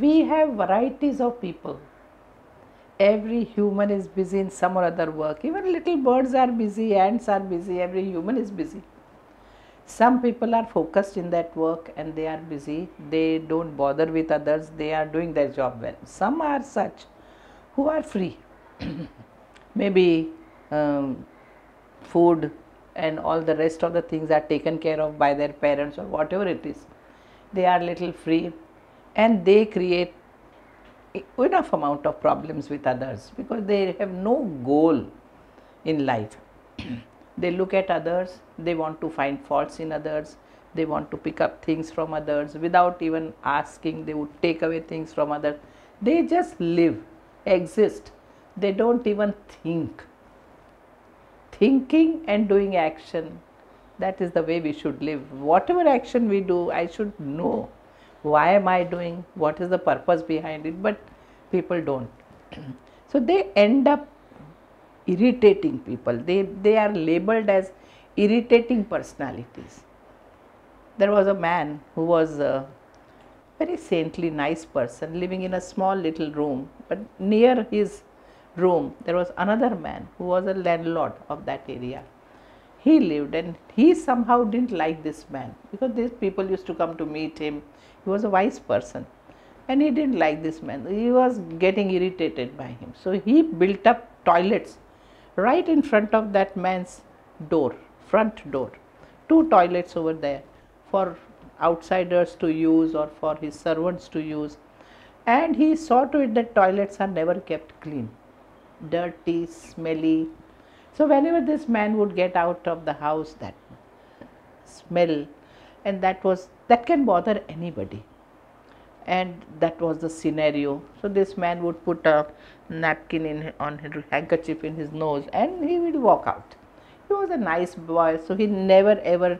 we have varieties of people. Every human is busy in some or other work. Even little birds are busy, ants are busy, every human is busy. Some people are focused in that work and they are busy. They don't bother with others, they are doing their job well. Some are such who are free. Maybe um, food and all the rest of the things are taken care of by their parents or whatever it is. They are little free and they create enough amount of problems with others because they have no goal in life. they look at others, they want to find faults in others, they want to pick up things from others without even asking, they would take away things from others. They just live, exist, they don't even think. Thinking and doing action, that is the way we should live. Whatever action we do, I should know why am I doing, what is the purpose behind it, but people don't. so they end up irritating people. They, they are labeled as irritating personalities. There was a man who was a very saintly, nice person living in a small little room, but near his room there was another man who was a landlord of that area. He lived and he somehow didn't like this man because these people used to come to meet him. He was a wise person and he didn't like this man. He was getting irritated by him. So he built up toilets right in front of that man's door, front door. Two toilets over there for outsiders to use or for his servants to use. And he saw to it that toilets are never kept clean, dirty, smelly. So, whenever this man would get out of the house, that smell, and that was that can bother anybody and that was the scenario. So this man would put a napkin in on his handkerchief in his nose and he would walk out. He was a nice boy, so he never ever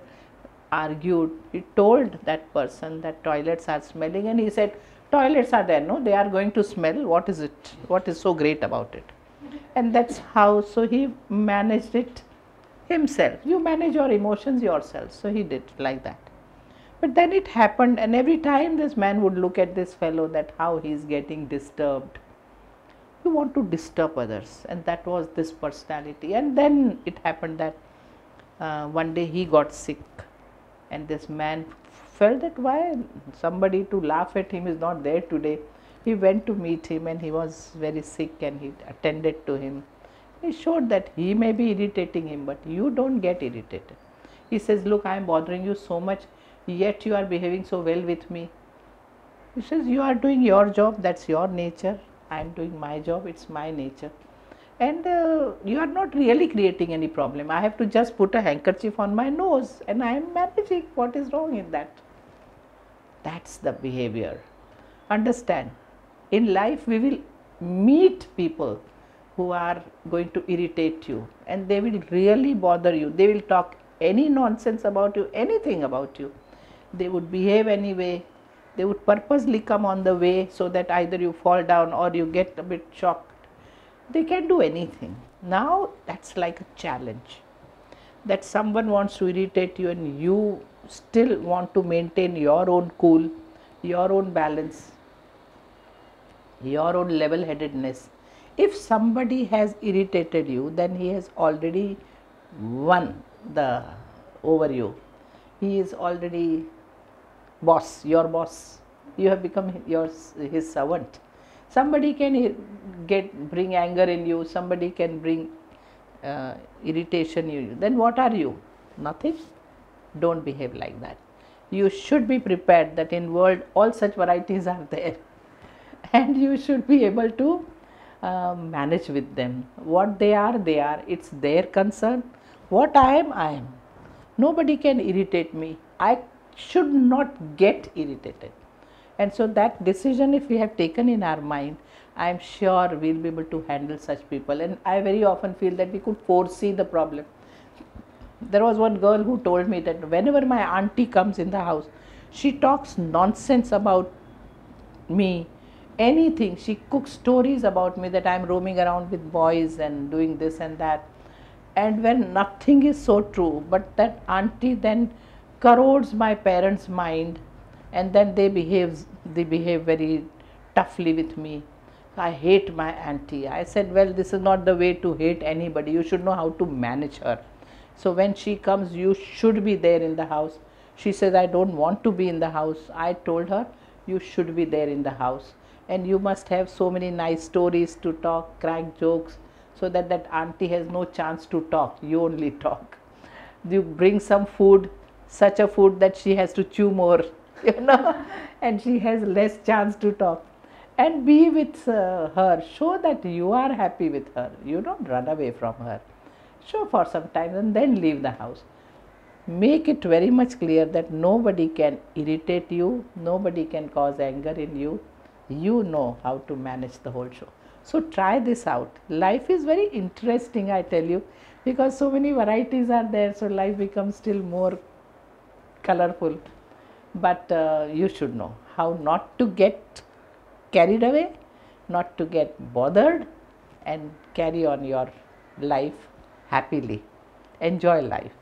argued. He told that person that toilets are smelling and he said, Toilets are there, no, they are going to smell. What is it? What is so great about it? And that's how, so he managed it himself. You manage your emotions yourself. So he did like that. But then it happened, and every time this man would look at this fellow, that how he is getting disturbed. You want to disturb others, and that was this personality. And then it happened that uh, one day he got sick, and this man felt that why somebody to laugh at him is not there today. He went to meet him, and he was very sick, and he attended to him. He showed that he may be irritating him, but you don't get irritated. He says, Look, I am bothering you so much yet you are behaving so well with me. He says, You are doing your job, that's your nature. I am doing my job, it's my nature. And uh, you are not really creating any problem. I have to just put a handkerchief on my nose and I am managing. What is wrong in that? That's the behavior. Understand, in life we will meet people who are going to irritate you and they will really bother you. They will talk any nonsense about you, anything about you they would behave anyway. They would purposely come on the way so that either you fall down or you get a bit shocked. They can do anything. Now that's like a challenge that someone wants to irritate you and you still want to maintain your own cool, your own balance, your own level headedness. If somebody has irritated you, then he has already won the over you. He is already boss, your boss. You have become your, his servant. Somebody can get bring anger in you. Somebody can bring uh, irritation in you. Then what are you? Nothing. Don't behave like that. You should be prepared that in world all such varieties are there, and you should be able to uh, manage with them. What they are, they are. It's their concern. What I am, I am. Nobody can irritate me. I should not get irritated. And so that decision if we have taken in our mind, I am sure we'll be able to handle such people. And I very often feel that we could foresee the problem. There was one girl who told me that whenever my auntie comes in the house, she talks nonsense about me, anything. She cooks stories about me that I am roaming around with boys and doing this and that. And when nothing is so true, but that auntie then corrodes my parents' mind and then they behave they behave very toughly with me. I hate my auntie. I said, Well, this is not the way to hate anybody. You should know how to manage her. So when she comes, you should be there in the house. She says, I don't want to be in the house. I told her, You should be there in the house. And you must have so many nice stories to talk, crack jokes, so that that auntie has no chance to talk. You only talk. You bring some food, such a food that she has to chew more, you know, and she has less chance to talk and be with uh, her. Show that you are happy with her. You don't run away from her. Show for some time and then leave the house. Make it very much clear that nobody can irritate you, nobody can cause anger in you. You know how to manage the whole show. So try this out. Life is very interesting, I tell you, because so many varieties are there, so life becomes still more colorful. But uh, you should know how not to get carried away, not to get bothered, and carry on your life happily. Enjoy life.